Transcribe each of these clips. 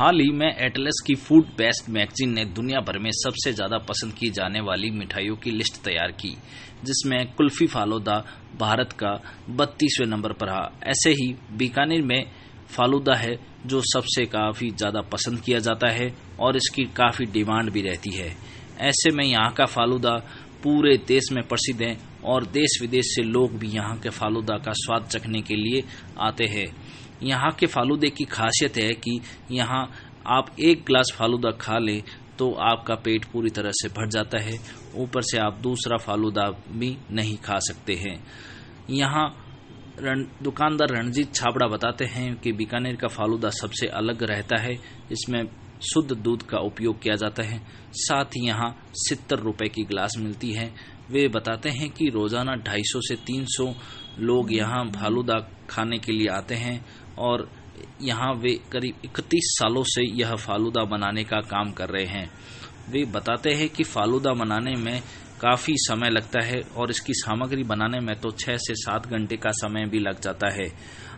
हाल ही में एटलस की food best magazine ने दुनिया भर में सबसे ज़्यादा पसंद की जाने वाली मिठाइयों की लिस्ट तैयार की, जिसमें कुल्फी फालूदा, भारत का बत्तीसवें नंबर पर रहा। ऐसे ही बीकानेर में फालूदा है, जो सबसे काफ़ी ज़्यादा पसंद किया जाता है और इसकी काफ़ी डिमांड भी रहती है। ऐसे में यहाँ का फालूदा पूरे देश में प्रसिद्ध है और देश विदेश से लोग भी यहाँ के फालूदा का स्वाद चखने के लिए आते हैं। यहाँ के फालूदे की खासियत है कि यहाँ आप एक गिलास फालूदा खा लें तो आपका पेट पूरी तरह से भर जाता है। ऊपर से आप दूसरा फालूदा भी नहीं खा सकते हैं। यहाँ रण, दुकानदार रणजीत छाबड़ा बताते हैं कि बीकानेर का फालूदा सबसे अलग रहता है। इसमें शुद्ध दूध का उपयोग किया जाता है। साथ ही यहाँ सितर रुपए की गिलास मिलती है। वे बताते हैं कि रोज़ाना 250 से 300 लोग यहाँ फालूदा खाने के लिए आते हैं और यहाँ वे करीब 31 सालों से यह फालूदा बनाने का काम कर रहे हैं। वे बताते हैं कि फालूदा बनाने में काफ़ी समय लगता है और इसकी सामग्री बनाने में तो छः से सात घंटे का समय भी लग जाता है।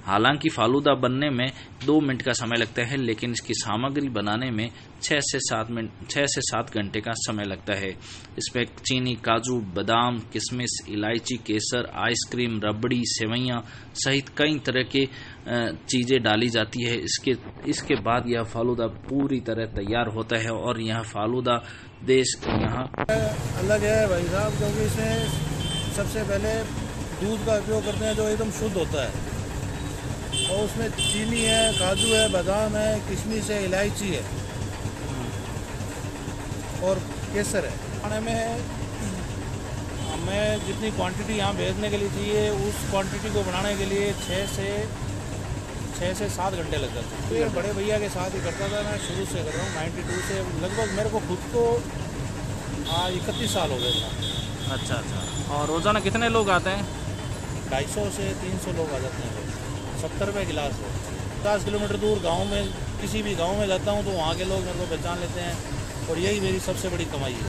हालाँकि फालूदा बनने में दो मिनट का समय लगता है, लेकिन इसकी सामग्री बनाने में छः से सात मिनट छः से सात घंटे का समय लगता है। इसमें चीनी, काजू, बादाम, किशमिश, इलायची, केसर, आइसक्रीम, रबड़ी सेवैयाँ सहित कई तरह के चीज़ें डाली जाती है। इसके इसके बाद यह फालूदा पूरी तरह तैयार होता है और यह फालूदा देश यहाँ अलग है भाई साहब, क्योंकि इसमें सबसे पहले दूध का उपयोग करते हैं जो एकदम शुद्ध होता है। और उसमें चीनी है काजू है बादाम है किशमिश है इलायची है। और केसर है। खाने में हमें जितनी क्वांटिटी यहाँ भेजने के लिए चाहिए उस क्वांटिटी को बनाने के लिए छः से छः से सात घंटे लग जाते हैं। तो ये बड़े भैया के साथ ही करता था मैं शुरू से कर रहा हूँ नाइन्टी टू से लगभग मेरे को खुद को इकतीस साल हो गए अच्छा अच्छा। और रोज़ाना कितने लोग आते हैं? ढाई सौ से तीन सौ लोग आ जाते हैं। सत्तर रुपये गिलास है। पचास किलोमीटर दूर गाँव में, किसी भी गाँव में जाता हूँ तो वहाँ के लोग मेरे को पहचान लेते हैं और यही मेरी सबसे बड़ी कमाई है।